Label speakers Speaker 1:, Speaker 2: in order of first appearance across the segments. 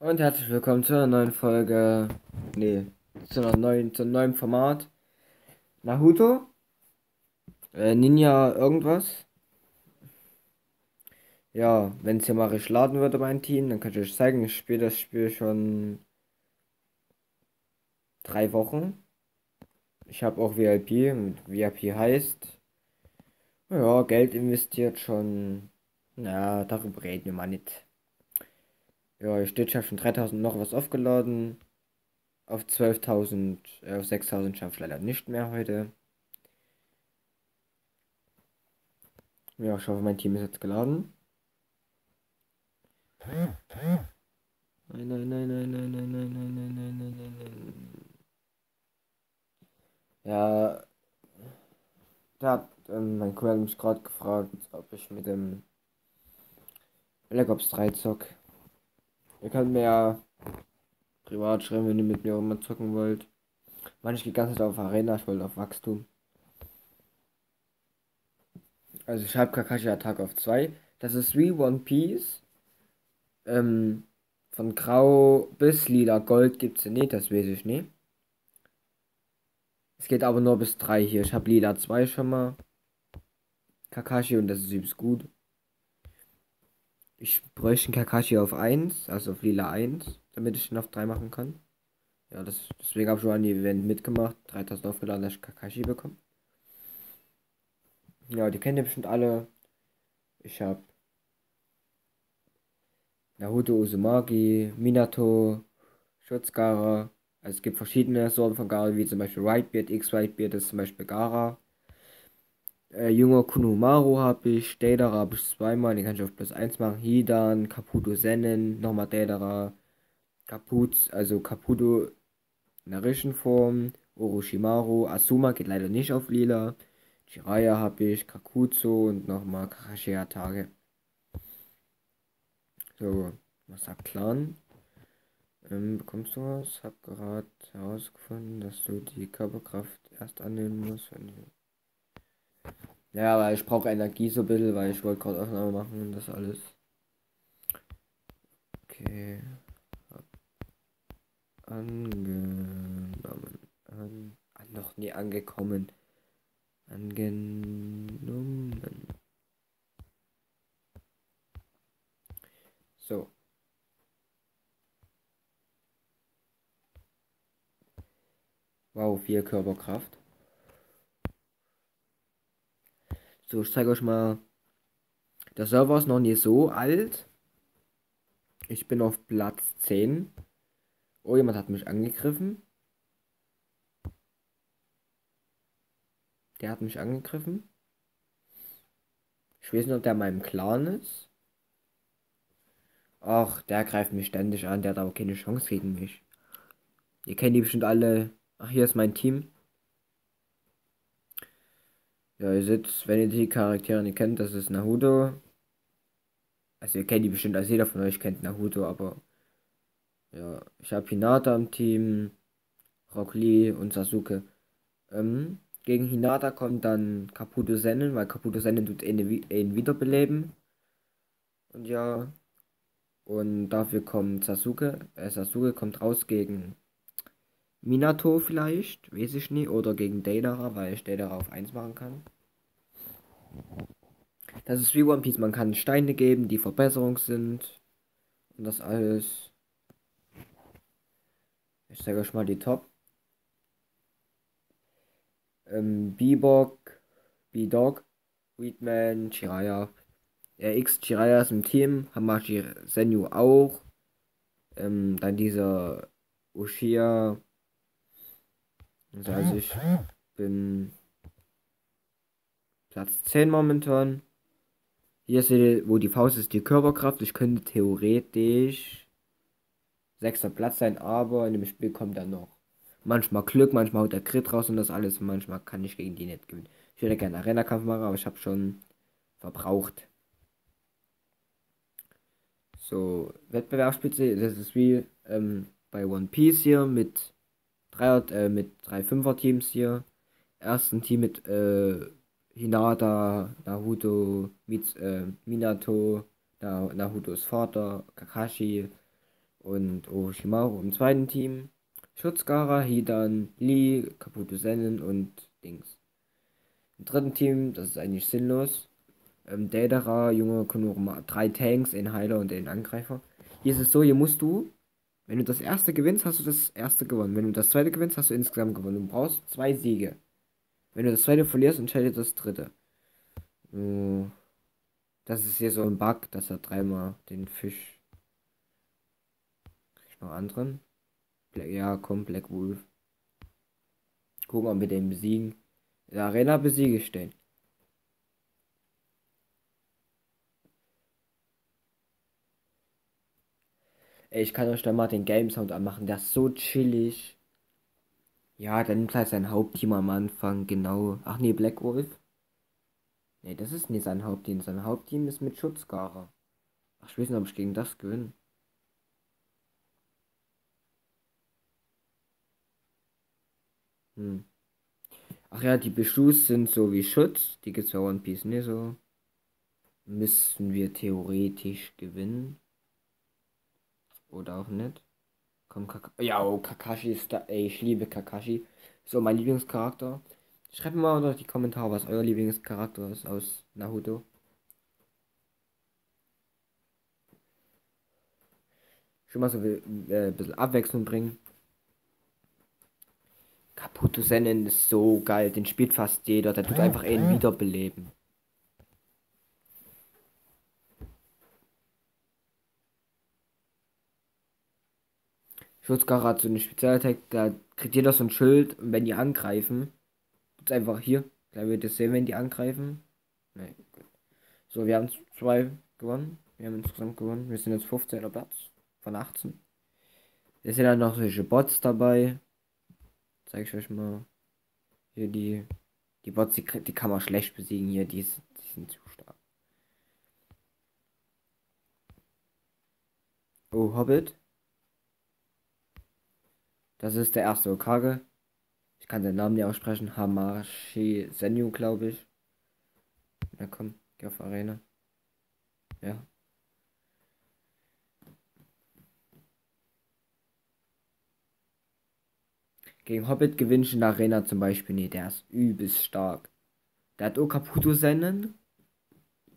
Speaker 1: Und herzlich willkommen zu einer neuen Folge. Nee, zu einer neuen, zu einem neuen Format. Naruto. Äh, Ninja irgendwas. Ja, wenn es hier mal richtig laden würde, mein Team, dann kann ich euch zeigen, ich spiele das Spiel schon drei Wochen. Ich habe auch VIP VIP heißt, ja, Geld investiert schon. Na, darüber reden wir mal nicht. Ja, ich steht schon 3000 noch was aufgeladen. Auf 12.000, äh, auf 6.000 schaffe ich leider nicht mehr heute. Ja, ich hoffe, mein Team ist jetzt geladen. Nein, nein, nein, nein, nein, nein, nein, nein, nein, nein, nein, nein, nein. Ja, da hat ähm, mein Kollege mich gerade gefragt, ob ich mit dem Black Ops 3 zock. Ihr könnt mir ja privat schreiben, wenn ihr mit mir auch mal zocken wollt. Mann, ich gehe ganz Zeit auf Arena, ich wollte auf Wachstum. Also ich habe Kakashi Attack auf 2. Das ist wie One Piece. Ähm, von Grau bis Lila Gold gibt es nicht, das weiß ich nicht. Es geht aber nur bis 3 hier. Ich habe Lila 2 schon mal. Kakashi und das ist übelst gut. Ich bräuchte einen Kakashi auf 1, also auf Lila 1, damit ich ihn auf 3 machen kann. Ja, das, deswegen habe ich schon an die Event mitgemacht. 3000 aufgeladen, dass ich Kakashi bekomme. Ja, die kennen ihr bestimmt alle. Ich habe Naruto Uzumaki, Minato, Schutzgara. Also es gibt verschiedene Sorten von Gara, wie zum Beispiel Whitebeard, X-Whitebeard ist zum Beispiel Gara. Äh, Junger Kunomaru habe ich, Deidara habe ich zweimal, den kann ich auf plus 1 machen. Hidan, Kaputo Sennen, nochmal Deidara, Kaput, also Kaputo in der Form, Orochimaru, Asuma geht leider nicht auf Lila. Jiraiya habe ich, Kakuzo und nochmal Karashia Tage. So, was sagt Clan? Ähm, bekommst du was? Hab gerade herausgefunden, dass du die Körperkraft erst annehmen musst, wenn du. Ja, weil ich brauche Energie so ein bisschen, weil ich wollte gerade Aufnahme machen und das alles. Okay. Angenommen. An, noch nie angekommen. Angenommen. So. Wow, vier Körperkraft. So, ich zeige euch mal. Der Server ist noch nicht so alt. Ich bin auf Platz 10. Oh, jemand hat mich angegriffen. Der hat mich angegriffen. Ich weiß nicht, ob der in meinem Clan ist. Ach, der greift mich ständig an. Der hat aber keine Chance gegen mich. Ihr kennt die bestimmt alle. Ach, hier ist mein Team. Ja, ihr seht, wenn ihr die Charaktere nicht kennt, das ist Naruto. Also ihr kennt die bestimmt, also jeder von euch kennt Naruto, aber ja, ich habe Hinata im Team, Rock Lee und Sasuke. Ähm, gegen Hinata kommt dann Kaputo Sennen, weil Kaputo Sennen tut ihn, ihn wiederbeleben. Und ja, und dafür kommt Sasuke. Äh, Sasuke kommt raus gegen Minato vielleicht, weiß ich nicht. Oder gegen Deidara, weil ich Deidara auf 1 machen kann. Das ist wie One Piece. Man kann Steine geben, die Verbesserung sind. Und das alles. Ich zeige euch mal die Top ähm, Bebok, B-Dog, Weedman, Chiraya. X Chiraya ist im Team, Hamashi Senyu auch. Ähm, dann dieser Ushia. Also ich bin Platz 10 momentan. Hier seht ihr, wo die Faust ist, die Körperkraft. Ich könnte theoretisch sechster Platz sein, aber in dem Spiel kommt dann noch manchmal Glück, manchmal haut der Crit raus und das alles. Manchmal kann ich gegen die nicht gewinnen. Ich würde gerne Arena-Kampf machen, aber ich habe schon verbraucht. So, Wettbewerbsspitze, das ist wie ähm, bei One Piece hier mit drei, äh, mit drei Fünfer-Teams hier. Ersten Team mit äh, Hinata, Naruto, Mits, äh, Minato, Na, Narutos Vater, Kakashi und Orochimaru im zweiten Team. Schutzgara, Hidan, Lee, Kaputo Sennen und Dings. Im dritten Team, das ist eigentlich sinnlos. Ähm, Daedara, Junge Konuruma, drei Tanks, ein Heiler und ein Angreifer. Hier ist es so, hier musst du, wenn du das erste gewinnst, hast du das erste gewonnen. Wenn du das zweite gewinnst, hast du insgesamt gewonnen. Du brauchst zwei Siege. Wenn du das zweite verlierst, entscheidet das dritte. Das ist hier so ein Bug, dass er dreimal den Fisch. Krieg ich noch anderen? ja, komm, Black Wolf. Gucken, ob wir den besiegen. In der Arena besiege ich den. Ey, ich kann euch da mal den Game Sound anmachen. Der ist so chillig. Ja, dann nimmt halt sein Hauptteam am Anfang, genau. Ach nee, Black Wolf. Nee, das ist nicht sein Hauptteam. Sein Hauptteam ist mit Schutzgarer. Ach, ich weiß nicht, ob ich gegen das gewinne. Hm. Ach ja, die Beschuss sind so wie Schutz. Die gibt's bei One Piece nicht so. Müssen wir theoretisch gewinnen. Oder auch nicht. Komm, Kaka ja, oh, Kakashi ist da. Ey, ich liebe Kakashi. So, mein Lieblingscharakter. Schreibt mir mal unter die Kommentare, was euer Lieblingscharakter ist aus Naruto. Schon mal so äh, ein bisschen Abwechslung bringen. Kaputo Sennen ist so geil. Den spielt fast jeder. Der tut einfach einen wiederbeleben. Schutzkara hat so eine Spezialattack, da kriegt jeder so ein Schild und wenn die angreifen, tut's einfach hier. Da wird es sehen, wenn die angreifen. Nee, so, wir haben zwei gewonnen. Wir haben insgesamt gewonnen. Wir sind jetzt 15. Platz von 18. Es sind dann noch solche Bots dabei. Zeige ich euch mal. Hier die. Die Bots, die, die kann man schlecht besiegen hier. Die, die sind zu stark. Oh, Hobbit. Das ist der erste Okage. Ich kann den Namen nicht aussprechen. Hamashi Senju, glaube ich. Na komm, geh auf Arena. Ja. Gegen Hobbit gewinnt in Arena zum Beispiel nicht. Der ist übelst stark. Der hat auch Kaputo Sennen.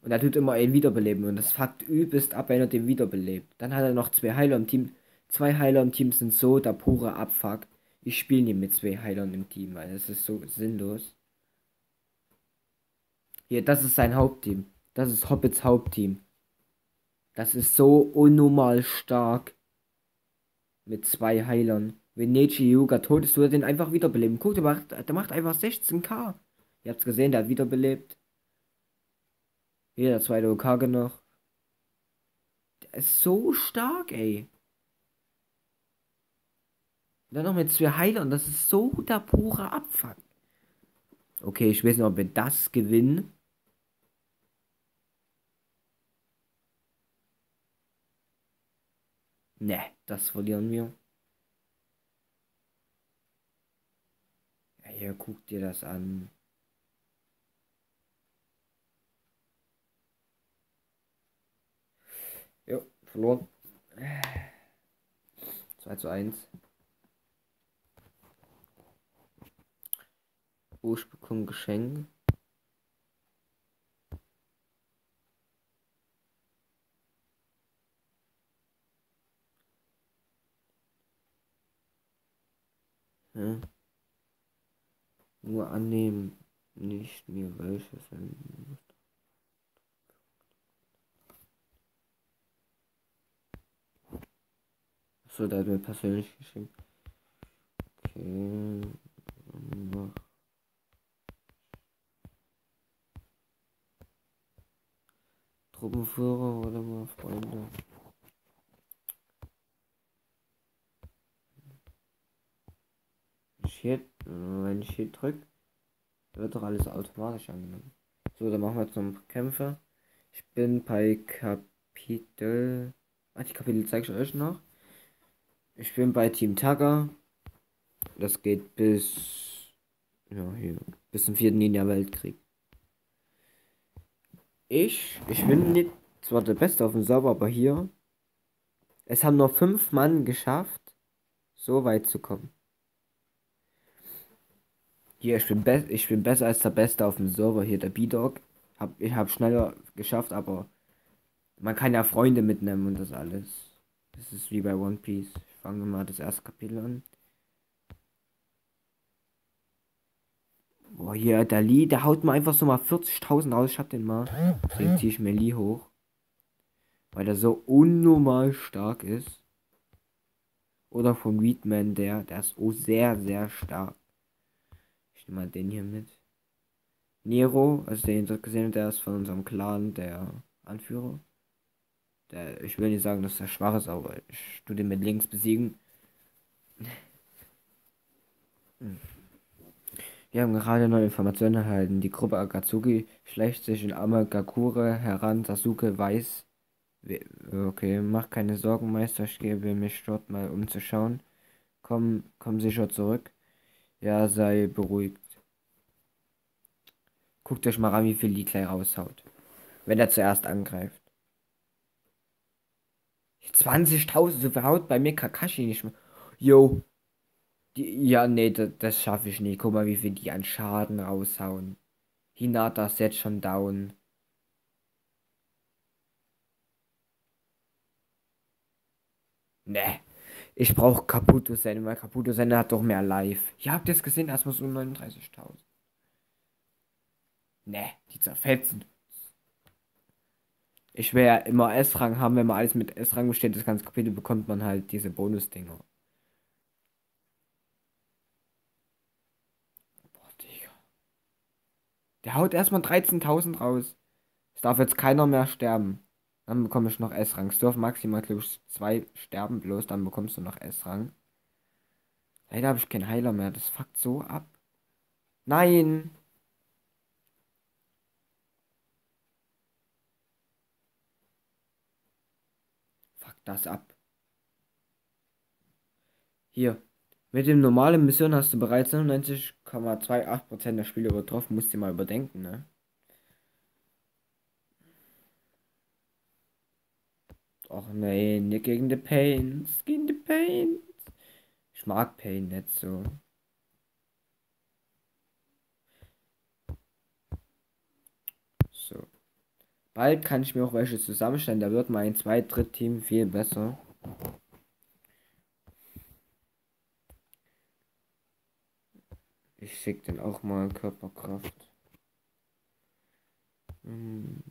Speaker 1: Und er tut immer einen wiederbeleben. Und das fuckt übelst ab, wenn er den wiederbelebt. Dann hat er noch zwei Heiler im Team. Zwei Heiler im Team sind so der pure Abfuck. Ich spiele nie mit zwei Heilern im Team, weil das ist so sinnlos. Hier, das ist sein Hauptteam. Das ist Hobbits Hauptteam. Das ist so unnormal stark. Mit zwei Heilern. Wenn Neji Yuga tot ist, wird er den einfach wiederbeleben. Guck, der macht, der macht einfach 16k. Ihr habt's gesehen, der hat wiederbelebt. Hier, der zweite Okage noch. Der ist so stark, ey. Dann noch mit zwei Heilern. Das ist so der pure Abfuck. Okay, ich weiß nicht, ob wir das gewinnen. Ne, das verlieren wir. Ja, hier guckt dir das an. Jo, verloren. 2 zu 1. Oh, ich bekomme Geschenk. Hm. Nur annehmen, nicht mir welches senden. So, der hat mir persönlich geschenkt. Okay. Mach. Gruppenführer oder mal Freunde. Shit, wenn ich hier drücke, wird doch alles automatisch angenommen. So, dann machen wir zum Kämpfer. Ich bin bei Kapitel. Ah, die Kapitel zeige ich euch noch. Ich bin bei Team Tagger. Das geht bis. Ja, hier. Bis zum vierten Ninja-Weltkrieg. Ich, ich bin nicht zwar der Beste auf dem Server, aber hier Es haben nur fünf Mann geschafft, so weit zu kommen. Hier, ich bin, be ich bin besser als der Beste auf dem Server. Hier, der B-Dog. Hab, ich habe schneller geschafft, aber man kann ja Freunde mitnehmen und das alles. Das ist wie bei One Piece. Ich fange mal das erste Kapitel an. Boah, hier, der Lee, der haut mir einfach so mal 40.000 raus. Ich hab den mal. Deswegen ziehe ich mir Lee hoch. Weil der so unnormal stark ist. Oder von Weedman, der, der ist oh sehr, sehr stark. Ich nehme mal den hier mit. Nero, also den ihr gesehen der ist von unserem Clan der Anführer. Der, ich will nicht sagen, dass er schwach ist, aber ich tue den mit links besiegen. Wir haben gerade neue Informationen erhalten. Die Gruppe Akatsuki schleicht sich in Amagakure heran. Sasuke weiß. Okay, mach keine Sorgen, Meister. Ich gebe mich dort mal umzuschauen. Komm, komm sicher zurück. Ja, sei beruhigt. Guckt euch mal an, wie viel die gleich raushaut. Wenn er zuerst angreift. 20.000, so verhaut bei mir Kakashi nicht mehr. Jo. Die, ja, nee, das, das schaffe ich nicht. Guck mal, wie viel die an Schaden raushauen. Hinata ist jetzt schon down. Ne. Ich brauche Kaputo Sende, weil Kaputo Sende hat doch mehr Live. Ihr habt jetzt gesehen, erstmal so 39.000. Ne, die zerfetzen. Ich will ja immer S-Rang haben, wenn man alles mit S-Rang besteht, das ganze Kapitel bekommt man halt diese Bonus-Dinger. Boah, Digga. Der haut erstmal 13.000 raus. Es darf jetzt keiner mehr sterben. Dann bekomme ich noch S-Rang. Es dürfen maximal, glaube ich, zwei sterben bloß, dann bekommst du noch S-Rang. Leider habe ich keinen Heiler mehr. Das fuckt so ab. Nein! das ab. Hier. Mit dem normalen Mission hast du bereits 99,28% der Spiele übertroffen. Musst du mal überdenken, ne? Och nee, nicht gegen die Pains. Gegen die Pains. Ich mag Pain nicht so. So. Bald kann ich mir auch welche zusammenstellen. Da wird mein Zweit-Dritt-Team viel besser. Ich schicke den auch mal Körperkraft. Hm.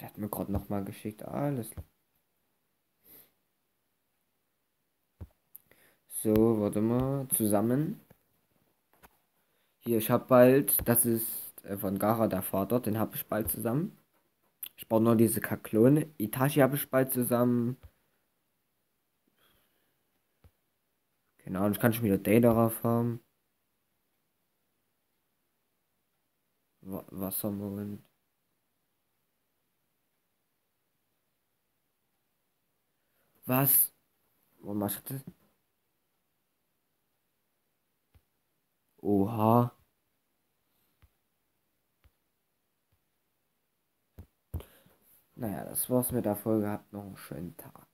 Speaker 1: Der hat mir gerade noch mal geschickt. Alles. So, warte mal. Zusammen. Hier, ich habe bald, das ist äh, von Gara der Vater, den habe ich bald zusammen. Ich brauche nur diese Kaklone. Itachi habe ich bald zusammen. Keine Ahnung, ich kann schon wieder Day darauf haben. Wassermond. Was? Wo machst du das? Oha. Naja, das war's mit der Folge. Habt noch einen schönen Tag.